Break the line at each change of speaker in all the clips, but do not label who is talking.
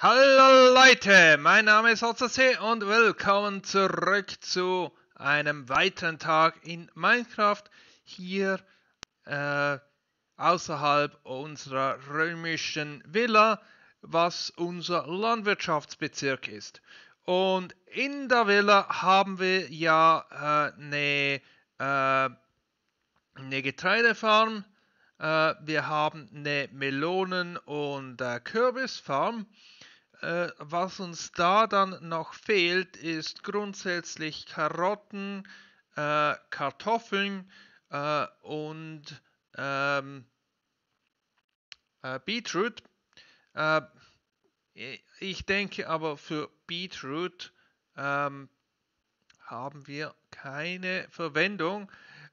Hallo Leute, mein Name ist HCC und willkommen zurück zu einem weiteren Tag in Minecraft hier äh, außerhalb unserer römischen Villa, was unser Landwirtschaftsbezirk ist. Und in der Villa haben wir ja äh, eine, äh, eine Getreidefarm, äh, wir haben eine Melonen- und äh, Kürbisfarm. Äh, was uns da dann noch fehlt, ist grundsätzlich Karotten, äh, Kartoffeln äh, und ähm, äh, Beetroot. Äh, ich denke aber für Beetroot ähm, haben wir keine Verwendung,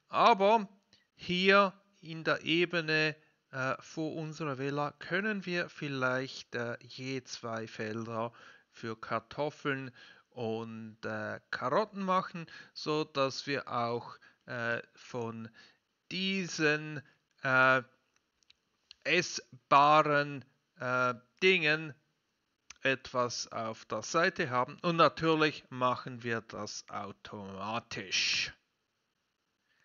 aber hier in der Ebene äh, vor unserer Villa können wir vielleicht äh, je zwei Felder für Kartoffeln und äh, Karotten machen, so dass wir auch äh, von diesen äh, essbaren Dingen etwas auf der Seite haben und natürlich machen wir das automatisch.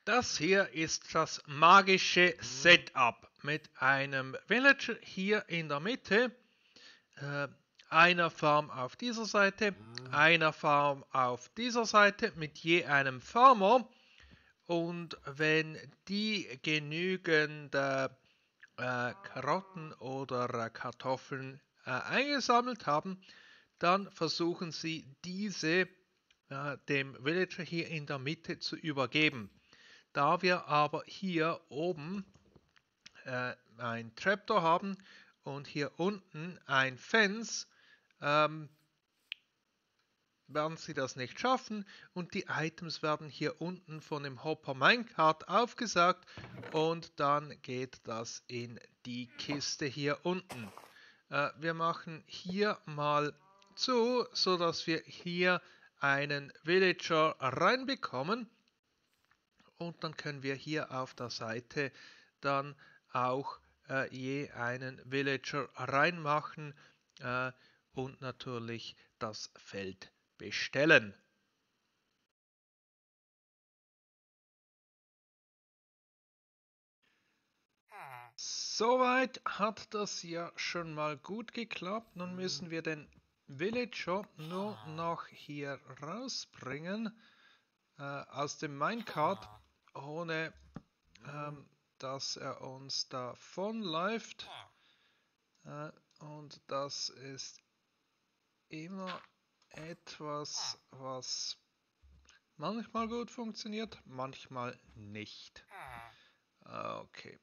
Das hier ist das magische Setup mit einem Villager hier in der Mitte, äh, einer Farm auf dieser Seite, einer Farm auf dieser Seite mit je einem Farmer und wenn die genügend äh, Karotten oder Kartoffeln äh, eingesammelt haben, dann versuchen sie diese äh, dem Villager hier in der Mitte zu übergeben. Da wir aber hier oben äh, ein Trapdoor haben und hier unten ein Fence, ähm, werden sie das nicht schaffen. Und die Items werden hier unten von dem Hopper Minecart aufgesagt. Und dann geht das in die Kiste hier unten. Äh, wir machen hier mal zu, so dass wir hier einen Villager reinbekommen und dann können wir hier auf der Seite dann auch äh, je einen Villager reinmachen äh, und natürlich das Feld bestellen. Soweit hat das ja schon mal gut geklappt. Nun müssen wir den Villager nur noch hier rausbringen äh, aus dem Minecart, ohne ähm, dass er uns davonläuft. Äh, und das ist immer etwas, was manchmal gut funktioniert, manchmal nicht. Okay.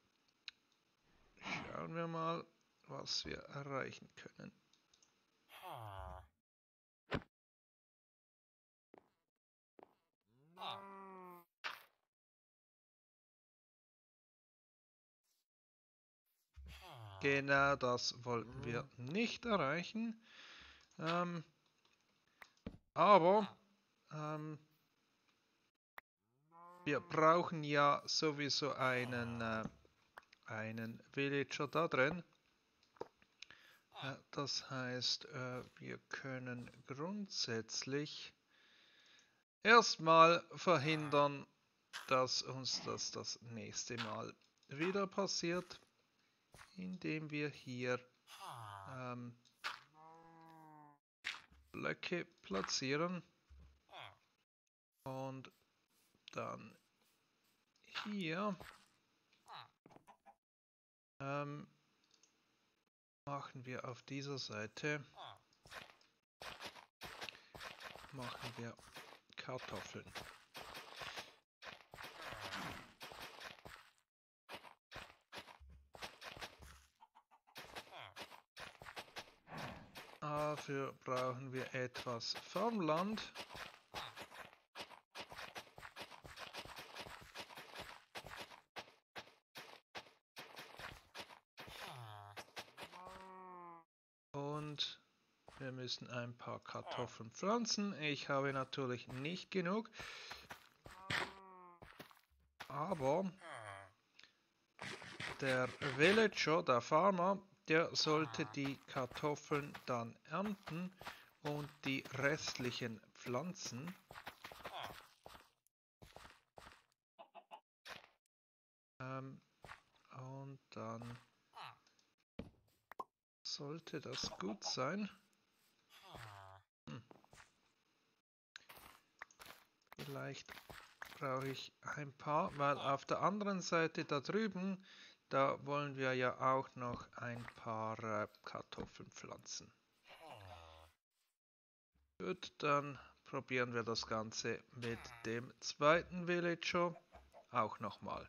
Schauen wir mal, was wir erreichen können. Genau das wollten wir nicht erreichen. Ähm, aber ähm, wir brauchen ja sowieso einen, äh, einen Villager da drin. Äh, das heißt, äh, wir können grundsätzlich erstmal verhindern, dass uns das das nächste Mal wieder passiert indem wir hier ähm, Blöcke platzieren und dann hier ähm, machen wir auf dieser Seite machen wir Kartoffeln. Dafür brauchen wir etwas Farmland. Und wir müssen ein paar Kartoffeln pflanzen. Ich habe natürlich nicht genug. Aber der Villager, der Farmer, der sollte die Kartoffeln dann ernten und die restlichen Pflanzen. Ähm, und dann sollte das gut sein. Hm. Vielleicht brauche ich ein paar, weil auf der anderen Seite da drüben, da wollen wir ja auch noch ein paar äh, Kartoffeln pflanzen. Gut, dann probieren wir das Ganze mit dem zweiten Villager auch nochmal.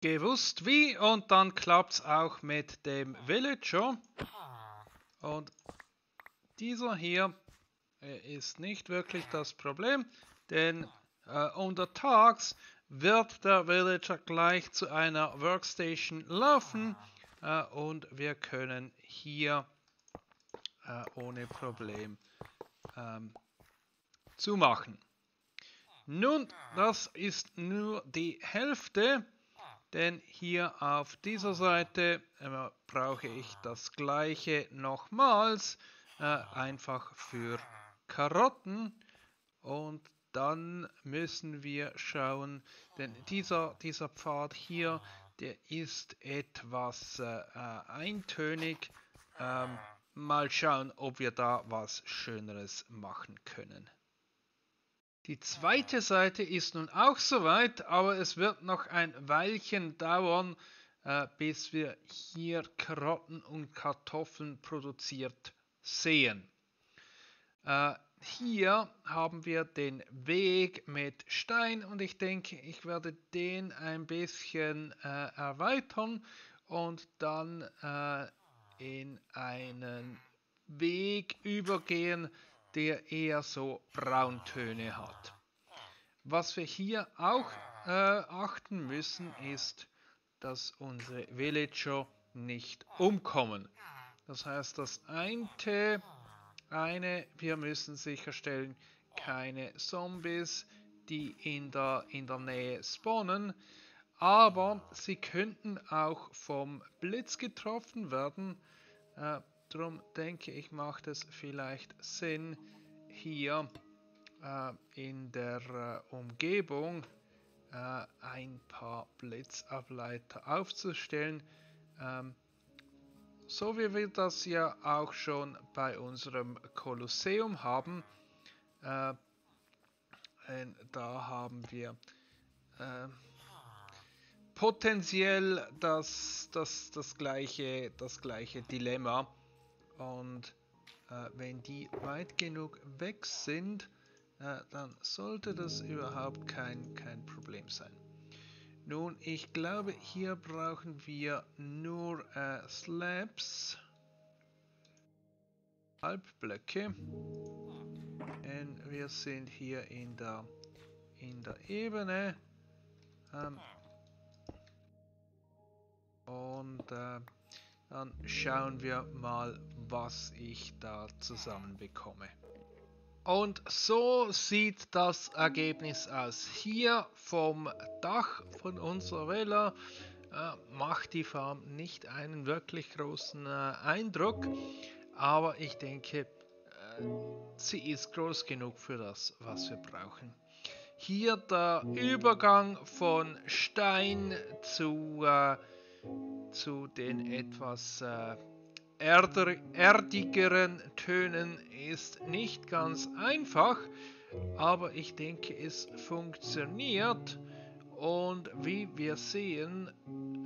Gewusst wie und dann klappt es auch mit dem Villager. Und dieser hier äh, ist nicht wirklich das Problem, denn äh, untertags wird der Villager gleich zu einer Workstation laufen äh, und wir können hier äh, ohne Problem ähm, zumachen. Nun, das ist nur die Hälfte, denn hier auf dieser Seite äh, brauche ich das gleiche nochmals, äh, einfach für Karotten und dann müssen wir schauen, denn dieser, dieser Pfad hier, der ist etwas äh, eintönig. Ähm, Mal schauen, ob wir da was Schöneres machen können. Die zweite Seite ist nun auch soweit, aber es wird noch ein Weilchen dauern, äh, bis wir hier Karotten und Kartoffeln produziert sehen. Äh, hier haben wir den Weg mit Stein und ich denke, ich werde den ein bisschen äh, erweitern und dann äh, in einen Weg übergehen, der eher so Brauntöne hat. Was wir hier auch äh, achten müssen, ist, dass unsere Villager nicht umkommen. Das heißt, das eine, eine, wir müssen sicherstellen, keine Zombies, die in der, in der Nähe spawnen, aber sie könnten auch vom Blitz getroffen werden. Äh, darum denke ich, macht es vielleicht Sinn, hier äh, in der äh, Umgebung äh, ein paar Blitzableiter aufzustellen. Ähm, so wie wir das ja auch schon bei unserem Kolosseum haben. Äh, da haben wir äh, potenziell das, das, das, gleiche, das gleiche Dilemma. Und äh, wenn die weit genug weg sind, äh, dann sollte das überhaupt kein, kein Problem sein. Nun, ich glaube, hier brauchen wir nur äh, Slabs, Halbblöcke. Und wir sind hier in der, in der Ebene. Ähm, und äh, dann schauen wir mal, was ich da zusammen bekomme. Und so sieht das Ergebnis aus. Hier vom Dach von unserer Villa äh, macht die Farm nicht einen wirklich großen äh, Eindruck, aber ich denke, äh, sie ist groß genug für das, was wir brauchen. Hier der Übergang von Stein zu äh, zu den etwas äh, erder, erdigeren Tönen ist nicht ganz einfach, aber ich denke, es funktioniert. Und wie wir sehen,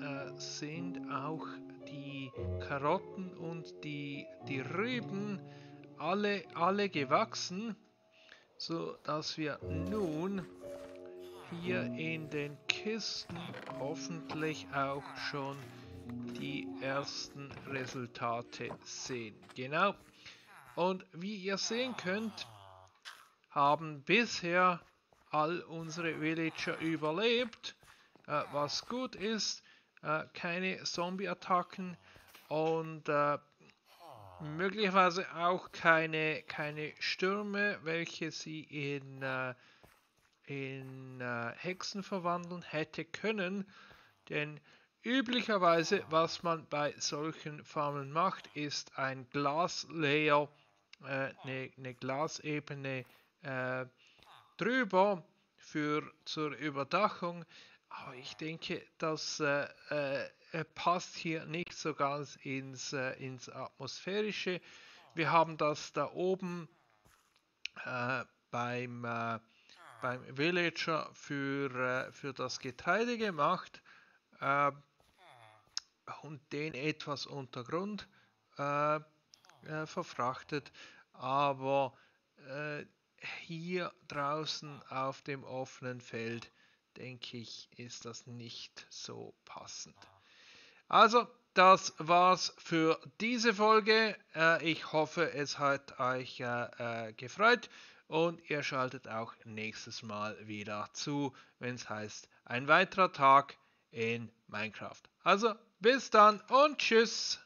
äh, sind auch die Karotten und die, die Rüben alle, alle gewachsen, so dass wir nun hier in den Kisten hoffentlich auch schon die ersten Resultate sehen. Genau. Und wie ihr sehen könnt, haben bisher all unsere Villager überlebt, äh, was gut ist. Äh, keine Zombie-Attacken und äh, möglicherweise auch keine, keine Stürme, welche sie in äh, in äh, Hexen verwandeln hätte können, denn üblicherweise, was man bei solchen Farmen macht, ist ein Glaslayer, äh, eine, eine Glasebene äh, drüber für zur Überdachung. Aber ich denke, das äh, äh, passt hier nicht so ganz ins, äh, ins Atmosphärische. Wir haben das da oben äh, beim, beim Villager für, für das Getreide gemacht und den etwas untergrund verfrachtet. Aber hier draußen auf dem offenen Feld, denke ich, ist das nicht so passend. Also, das war's für diese Folge. Äh, ich hoffe, es hat euch äh, äh, gefreut und ihr schaltet auch nächstes Mal wieder zu, wenn es heißt, ein weiterer Tag in Minecraft. Also, bis dann und tschüss.